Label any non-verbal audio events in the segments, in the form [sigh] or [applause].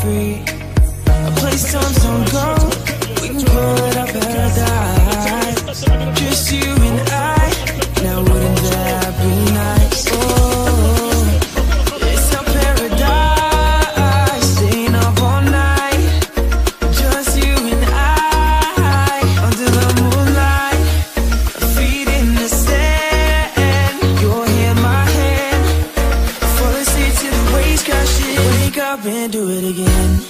free. A place time's on go. We can call it our paradise. Just you. up and do it again.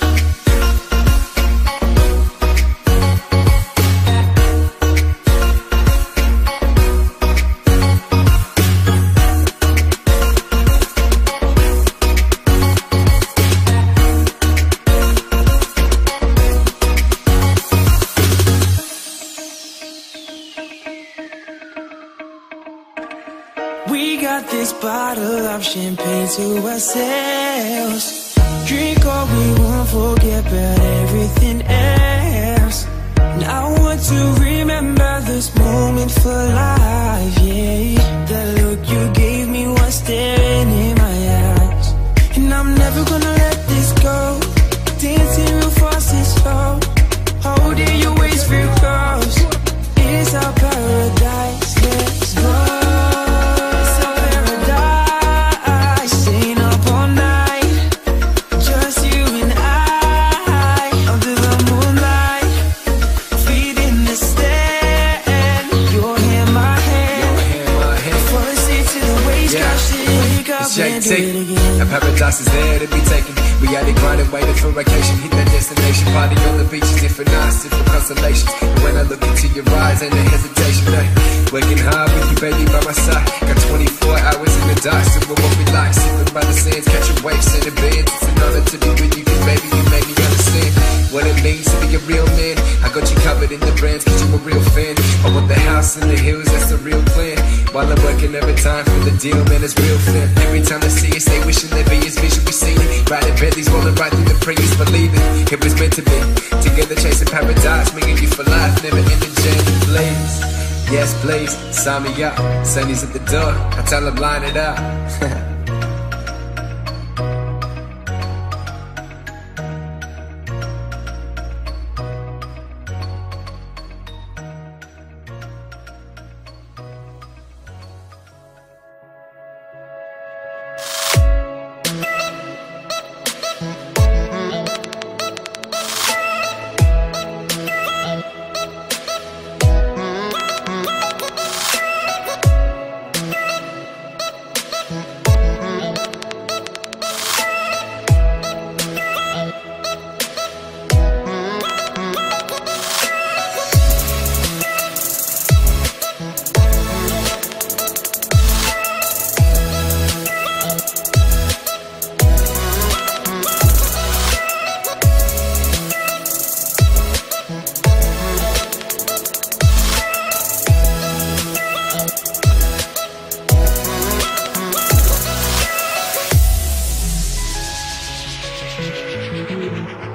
We got this bottle of champagne to ourselves Drink all we want, forget about everything else. And I want to and. A paradise is there to be taken. Here grinding, waiting for vacation. Hit that destination, party on the beaches, different nights, different constellations. And when I look into your eyes, ain't no hesitation. Hey, working hard with you, baby, by my side. Got 24 hours in the dark, so what we like. Sipping by the sands, catching waves in the beds. It's an honor to be with you, baby, you make me understand what it means to be a real man. I got you covered in the brands, cause you a real fan. Oh, I want the house in the hills, that's the real plan. While I'm working every time for the deal, man, it's real thin. Every time I see it, say wishing there be his vision, we see it. Riding Bentleys, rolling right through the Prius, believing it. Was meant to be. Together chasing paradise, me you for life, never ending journey, please. Yes, please, sign me up. Sunny's at the door, I tell him line it up. [laughs] you.